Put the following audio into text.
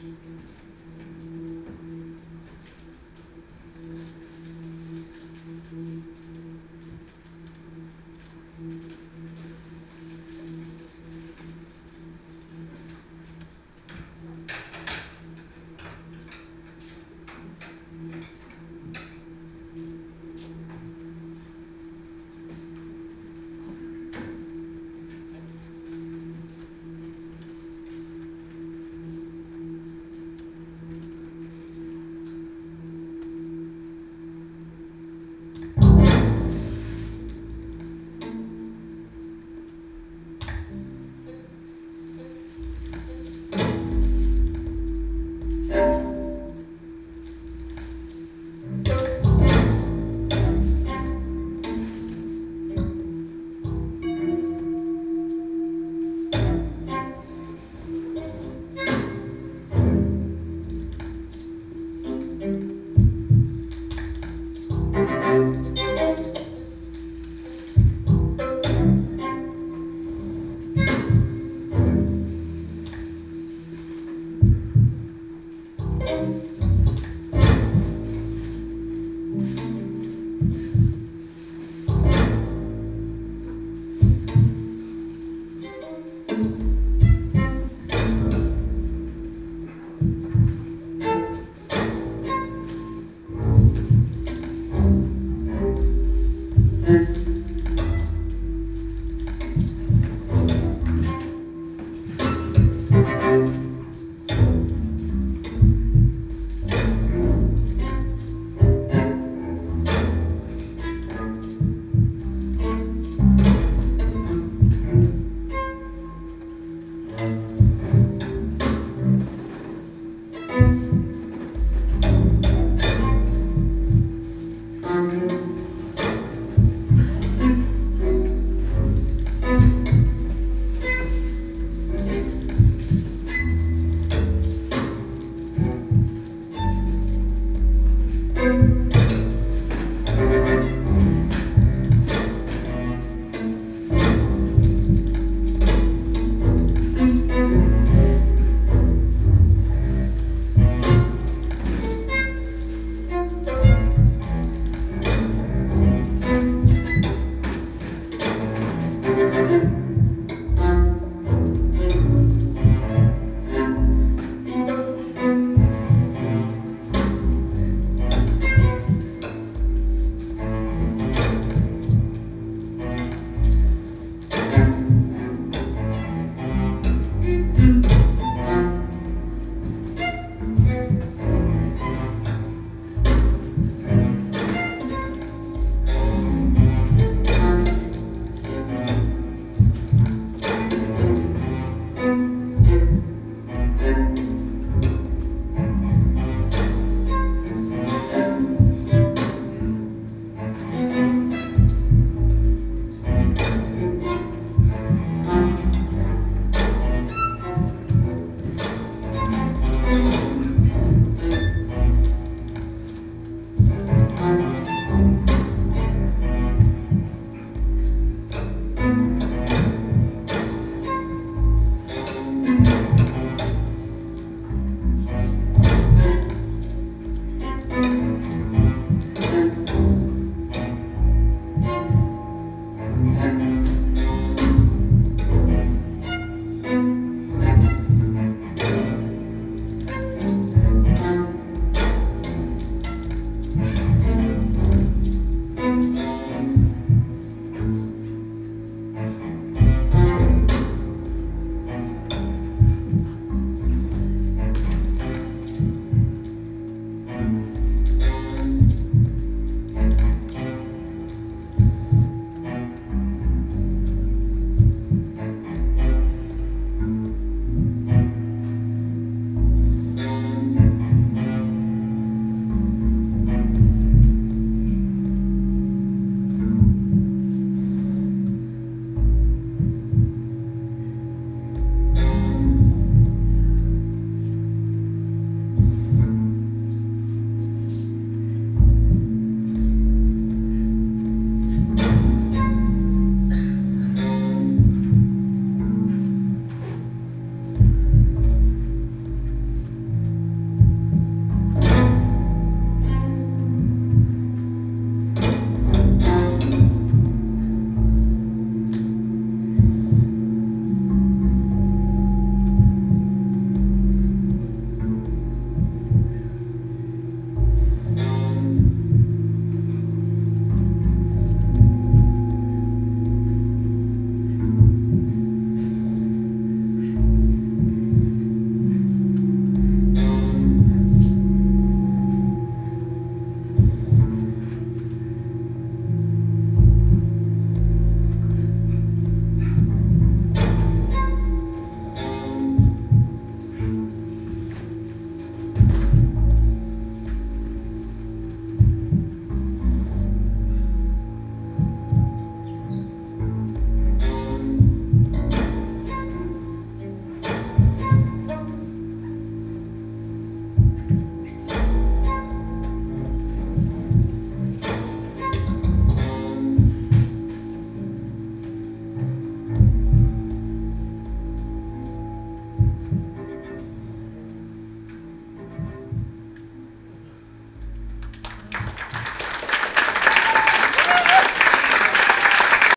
うん。